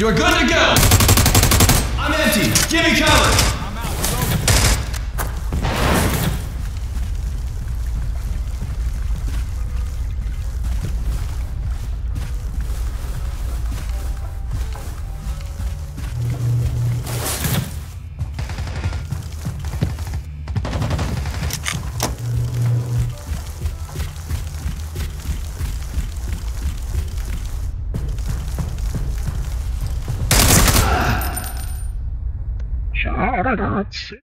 You're good to go! Chararate.